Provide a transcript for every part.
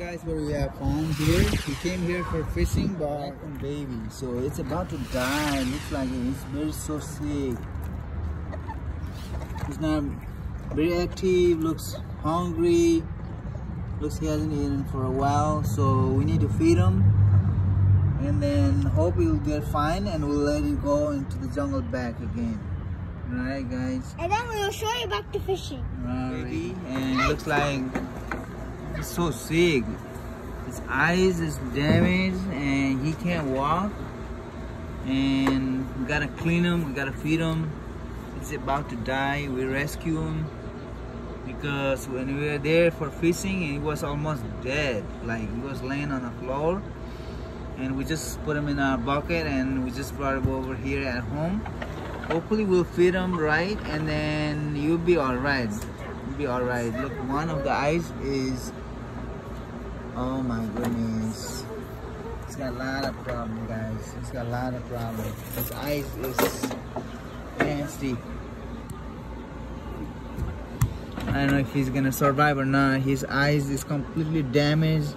guys where we have found here. We came here for fishing but baby. So it's about to die. Looks like it's very so sick. He's not very active looks hungry looks he hasn't eaten for a while. So we need to feed him. And then hope he'll get fine and we'll let it go into the jungle back again. Right guys? And then we'll show you back to fishing. Right. And looks like he's so sick. His eyes is damaged and he can't walk. And we gotta clean him, we gotta feed him. He's about to die. We rescue him because when we were there for fishing, he was almost dead. Like he was laying on the floor. And we just put him in our bucket and we just brought him over here at home hopefully we'll feed him right and then you'll be all right you'll be all right look one of the eyes is oh my goodness. He's got a lot of problem guys. He's got a lot of problem his eyes is nasty. I don't know if he's gonna survive or not. His eyes is completely damaged.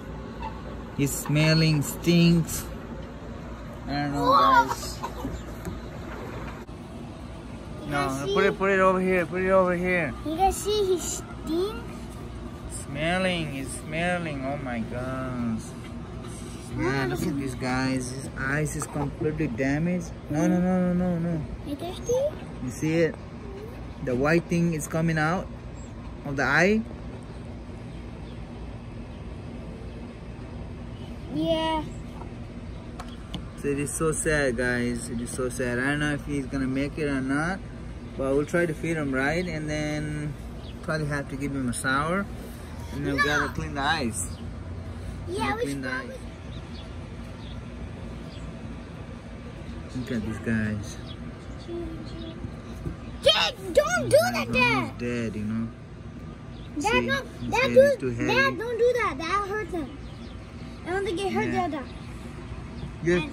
He's smelling stinks. I don't know guys. No, put it, put it over here. Put it over here. You guys see he stinks? Smelling, he's smelling. Oh my gosh. Man, look at this guys. His eyes is completely damaged. No, no, no, no, no, no. You thirsty? You see it? The white thing is coming out of the eye. Yeah. So it is so sad, guys. It is so sad. I don't know if he's gonna make it or not, but we'll try to feed him right, and then probably have to give him a shower, and then we gotta clean the eyes. Yeah, Gotta we clean should the probably... eyes. Look at these guys. Dad, don't do that, He's Dad. almost dead, you know. Dad, See, don't, his Dad, head do, is too heavy. Dad, don't do that. That'll hurt them. I don't think it hurt Yeah. the other. You,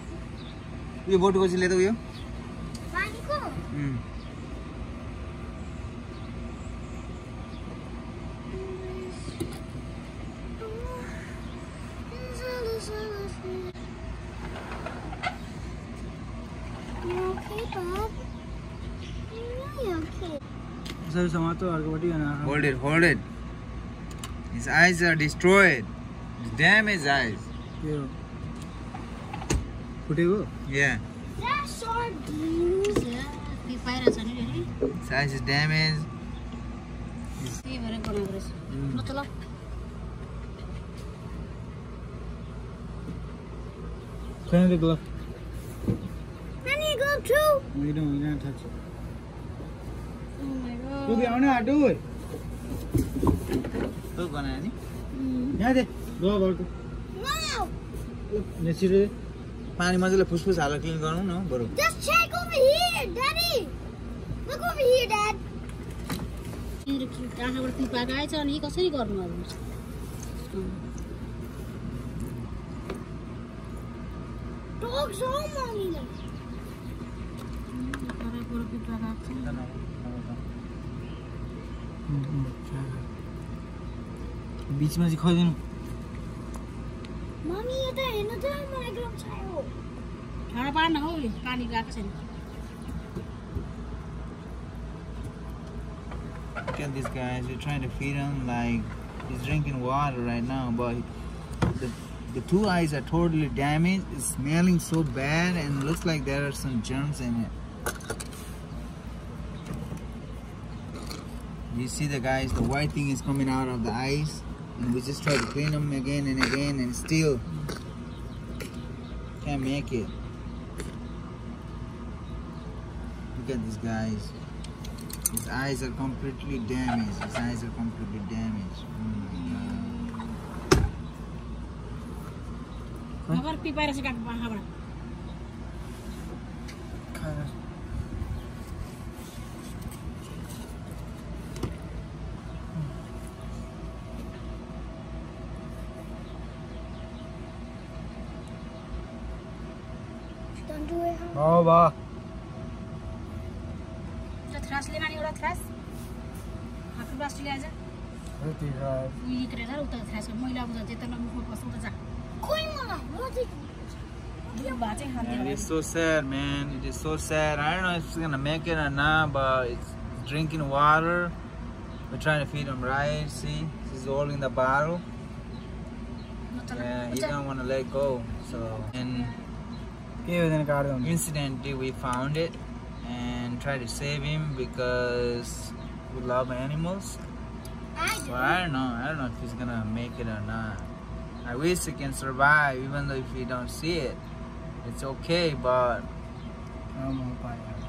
you boat को ले दो यो. Fine, go. Hmm. Hey, Bob. Really okay. Sir, Hold it, hold it. His eyes are destroyed. Damn his eyes. Yeah. Put Yeah. That's our dreams. Free fire is His eyes is damaged. See, very good. Mm. Turn the glove. don't too? No, you don't. You're not touching it. Oh my god. Ruby, I don't know how to do it. Go, Ganani. Yeah, go, go. No! Let's see it. पानी मजाले फुसफुस हालेर clean गरौँ न बरु Just check over here, Daddy. Look over here, Dad. dogs are mommy. बिचमा चाहिँ खैदिनु Mommy, यता हेर्नु त मलाई गरम चाहियो ठाडो पार्न हौ यो पानी गएको छैन Look at these guys, we're trying to feed him like he's drinking water right now, but the, the two eyes are totally damaged. It's smelling so bad and looks like there are some germs in it. You see the guys, the white thing is coming out of the eyes and we just try to clean them again and again and still can't make it. Look at these guys. His eyes are completely damaged. His eyes are completely damaged. Oh my हो भयो एउटा थ्रास लिएर अनि एउटा थ्रास हाफी बास्टी ल्याएछ हो त्यही त उयो रहेछ उता खास गरी मैला उता जेता मुखमा पस्छ उता जा खोइ मलाई म चाहिँ यो भए चाहिँ And खाँदैन it's so sad, man. It is so sad. I don't know if it's gonna make it or not, but it's drinking water. We're trying to feed him right. See, he's holding the bottle. Yeah, he don't want to let go. So, and Incidentally, we found it and tried to save him because we love animals. I do. Well, I don't know. I don't know if he's gonna make it or not. I wish he can survive, even though if we don't see it, it's okay. But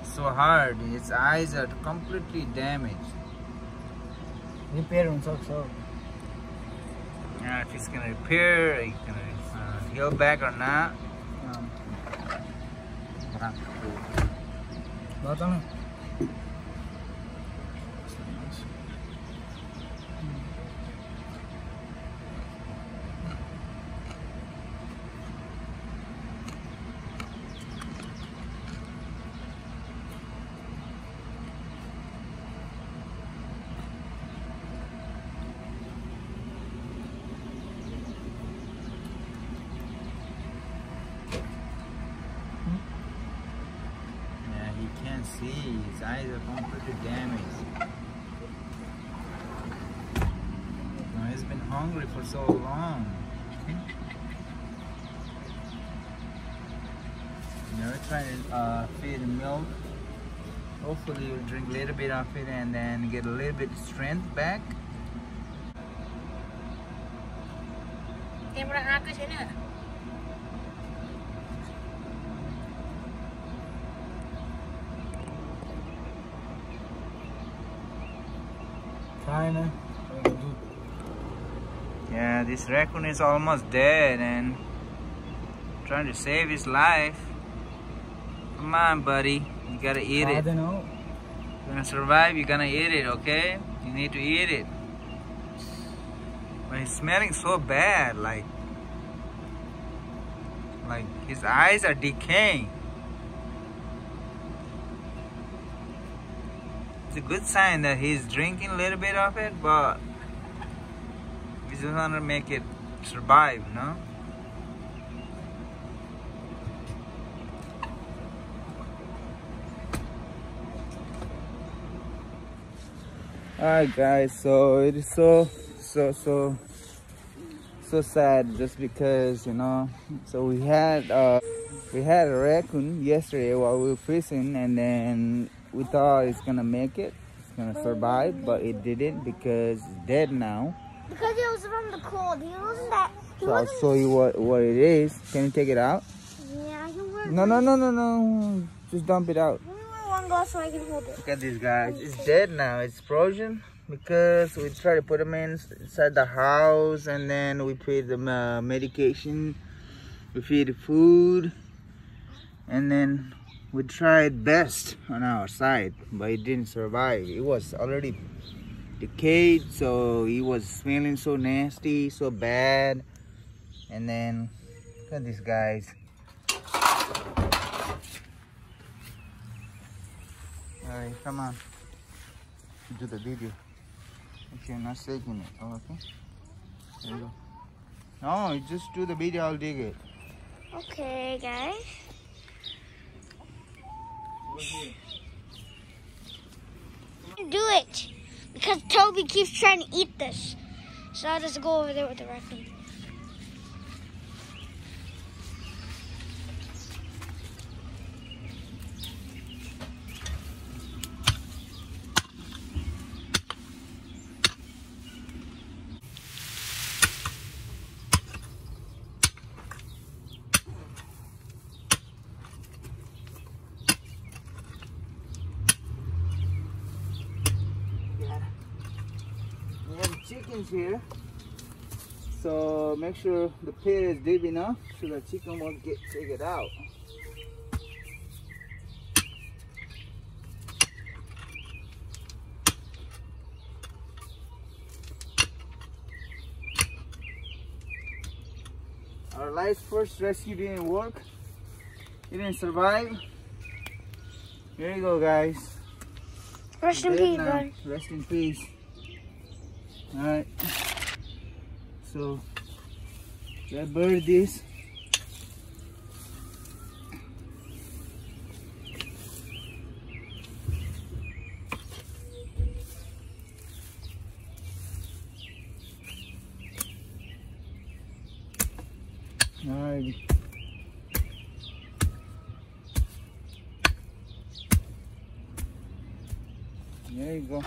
so hard. His eyes are completely damaged. Repair so so. Yeah, if he's gonna repair, he's gonna uh, heal back or not. thằng đó đó see, his eyes are completely damaged. Now he's been hungry for so long. Okay. Never try to uh, feed milk. Hopefully you drink a little bit of it and then get a little bit strength back. Camera. Yeah, this raccoon is almost dead and trying to save his life. Come on, buddy. You gotta eat it. I don't know. You're gonna survive, you're gonna eat it, okay? You need to eat it. But he's smelling so bad, like, like his eyes are decaying. It's a good sign that he's drinking a little bit of it, but we just wanna make it survive, no? Alright guys, so it is so so so so sad just because you know so we had uh we had a raccoon yesterday while we were fishing and then we thought it's gonna make it, it's gonna survive, but it didn't because it's dead now. because it was from the cold. He wasn't that. He So I'll show you what what it is. Can you take it out? Yeah. No no no no no just dump it out. One glass so I can hold it. Look at this guys. It's dead now. It's frozen because we try to put them in inside the house and then we feed them uh, medication. We feed food and then we tried best on our side, but it didn't survive. It was already decayed, so it was smelling so nasty, so bad. And then look at these guys. Alright, come on. Do the video. Okay, not shaking it. Oh, okay. There you go. No, just do the video, I'll dig it. Okay, guys. Do it because Toby keeps trying to eat this. So I'll just go over there with the raccoon. We have chickens here. So make sure the pit is deep enough so the chicken won't get take it out. Our last first rescue didn't work. It didn't survive. Here you go guys. Rest in peace, bud. Rest in peace. Alright. So let's bury this. Alright. There you go.